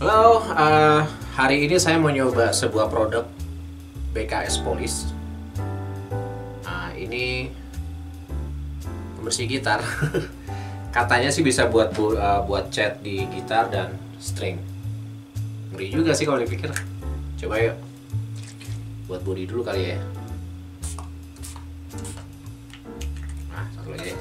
Halo, uh, hari ini saya mau nyoba sebuah produk BKS Police. Nah, ini pembersih gitar. Katanya sih bisa buat bu, uh, buat cat di gitar dan string. Ngeri juga sih kalau dipikir. Coba yuk. Buat body dulu kali ya. Nah, satu lagi.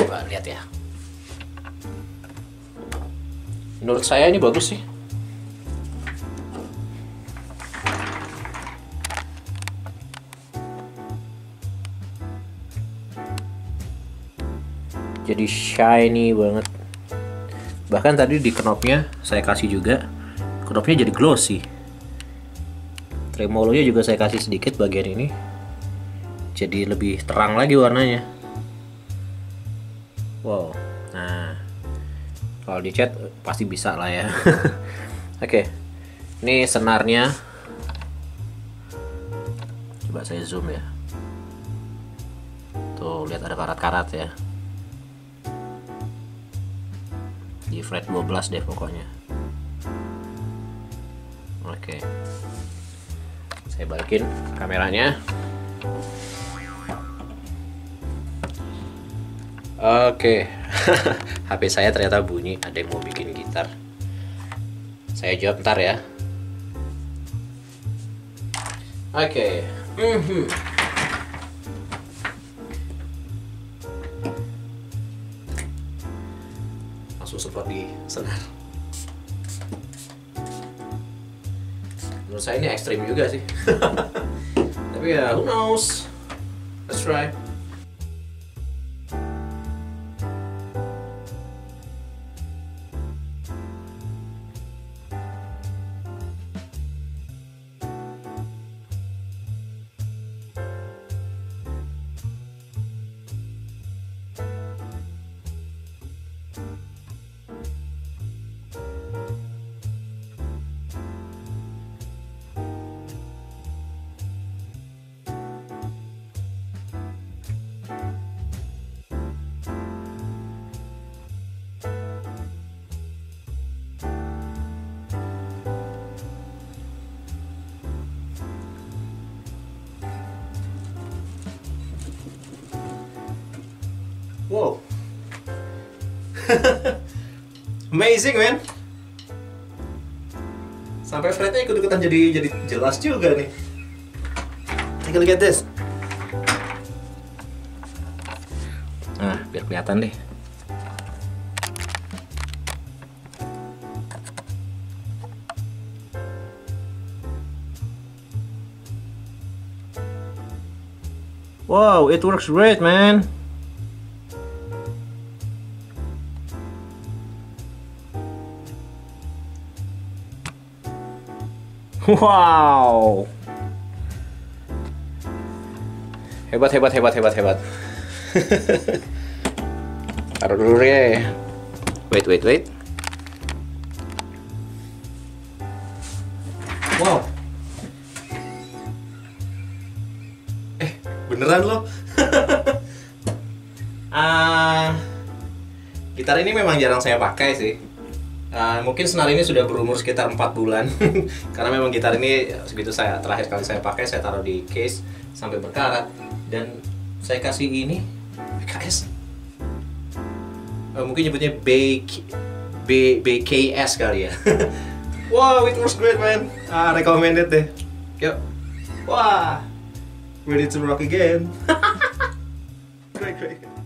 Coba lihat ya. Menurut saya ini bagus sih. Jadi shiny banget. Bahkan tadi di knopnya saya kasih juga. Knopnya jadi glossy. Tremolonya juga saya kasih sedikit bagian ini. Jadi lebih terang lagi warnanya. Wow. Nah, kalau di chat pasti bisa lah ya. Oke. Ini senarnya. Coba saya zoom ya. Tuh, lihat ada karat-karat ya. Di fret 12 deh pokoknya. Oke. Saya balikin kameranya. Oke, HP saya ternyata bunyi. Ada yang mau bikin gitar. Saya jawab ntar ya. Oke. Mhm. Langsung semprot di senar. Menurut saya ini ekstrim juga sih. Tapi ya, who knows? Let's try. Wow. Amazing, man. Sampai fretnya ikut-ikutan jadi jadi jelas juga nih. Take a look at this. Nah, biar kelihatan deh. Wow, it works great, man. Wow. Hebat, hebat, hebat, hebat, hebat. Taruh dulu ya. Wait, wait, wait. Wow. Eh, beneran loh. Ah, gitar ini memang jarang saya pakai sih. Uh, mungkin senar ini sudah berumur sekitar 4 bulan. Karena memang gitar ini segitu saya terakhir kali saya pakai saya taruh di case sampai berkarat. Dan saya kasih ini BKS uh, mungkin nyebutnya B, B BKS kali ya. Wow it was great man. Ah recommended deh. Yuk. Wah. Ready to rock again. Great great